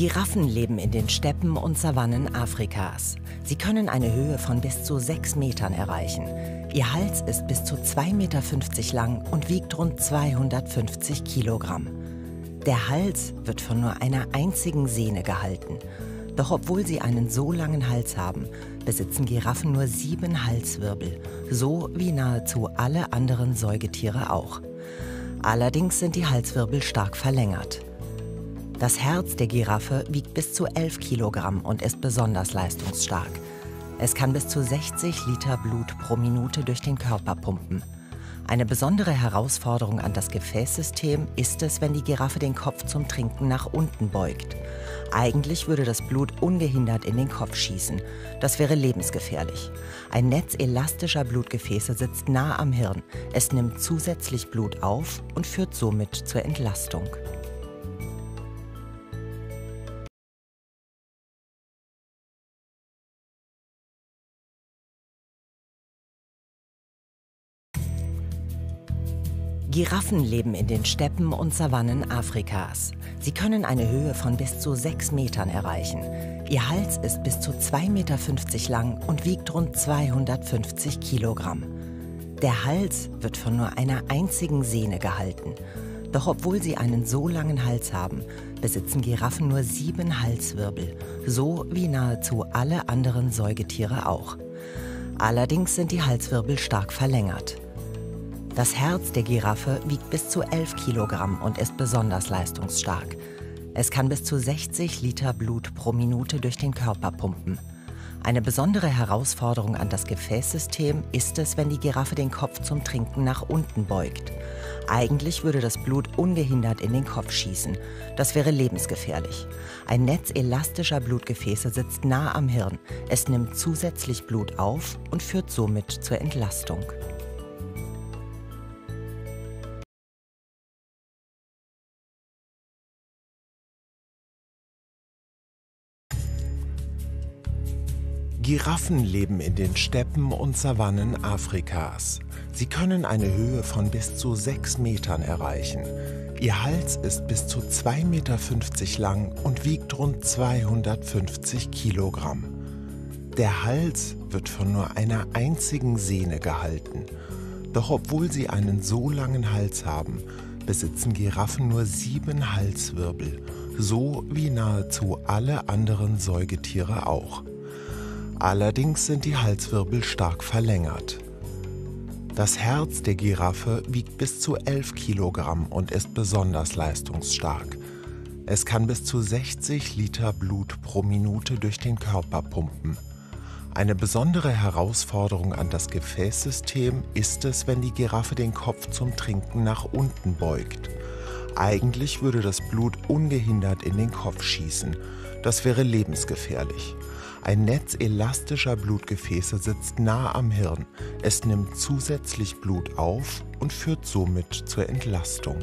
Giraffen leben in den Steppen und Savannen Afrikas. Sie können eine Höhe von bis zu sechs Metern erreichen. Ihr Hals ist bis zu 2,50 Meter lang und wiegt rund 250 Kilogramm. Der Hals wird von nur einer einzigen Sehne gehalten. Doch obwohl sie einen so langen Hals haben, besitzen Giraffen nur sieben Halswirbel, so wie nahezu alle anderen Säugetiere auch. Allerdings sind die Halswirbel stark verlängert. Das Herz der Giraffe wiegt bis zu 11 Kilogramm und ist besonders leistungsstark. Es kann bis zu 60 Liter Blut pro Minute durch den Körper pumpen. Eine besondere Herausforderung an das Gefäßsystem ist es, wenn die Giraffe den Kopf zum Trinken nach unten beugt. Eigentlich würde das Blut ungehindert in den Kopf schießen. Das wäre lebensgefährlich. Ein Netz elastischer Blutgefäße sitzt nah am Hirn. Es nimmt zusätzlich Blut auf und führt somit zur Entlastung. Giraffen leben in den Steppen und Savannen Afrikas. Sie können eine Höhe von bis zu sechs Metern erreichen. Ihr Hals ist bis zu 2,50 Meter lang und wiegt rund 250 Kilogramm. Der Hals wird von nur einer einzigen Sehne gehalten. Doch obwohl sie einen so langen Hals haben, besitzen Giraffen nur sieben Halswirbel, so wie nahezu alle anderen Säugetiere auch. Allerdings sind die Halswirbel stark verlängert. Das Herz der Giraffe wiegt bis zu 11 Kilogramm und ist besonders leistungsstark. Es kann bis zu 60 Liter Blut pro Minute durch den Körper pumpen. Eine besondere Herausforderung an das Gefäßsystem ist es, wenn die Giraffe den Kopf zum Trinken nach unten beugt. Eigentlich würde das Blut ungehindert in den Kopf schießen. Das wäre lebensgefährlich. Ein Netz elastischer Blutgefäße sitzt nah am Hirn. Es nimmt zusätzlich Blut auf und führt somit zur Entlastung. Giraffen leben in den Steppen und Savannen Afrikas. Sie können eine Höhe von bis zu 6 Metern erreichen. Ihr Hals ist bis zu 2,50 Meter lang und wiegt rund 250 Kilogramm. Der Hals wird von nur einer einzigen Sehne gehalten. Doch obwohl sie einen so langen Hals haben, besitzen Giraffen nur sieben Halswirbel, so wie nahezu alle anderen Säugetiere auch. Allerdings sind die Halswirbel stark verlängert. Das Herz der Giraffe wiegt bis zu 11 Kilogramm und ist besonders leistungsstark. Es kann bis zu 60 Liter Blut pro Minute durch den Körper pumpen. Eine besondere Herausforderung an das Gefäßsystem ist es, wenn die Giraffe den Kopf zum Trinken nach unten beugt. Eigentlich würde das Blut ungehindert in den Kopf schießen. Das wäre lebensgefährlich. Ein Netz elastischer Blutgefäße sitzt nah am Hirn. Es nimmt zusätzlich Blut auf und führt somit zur Entlastung.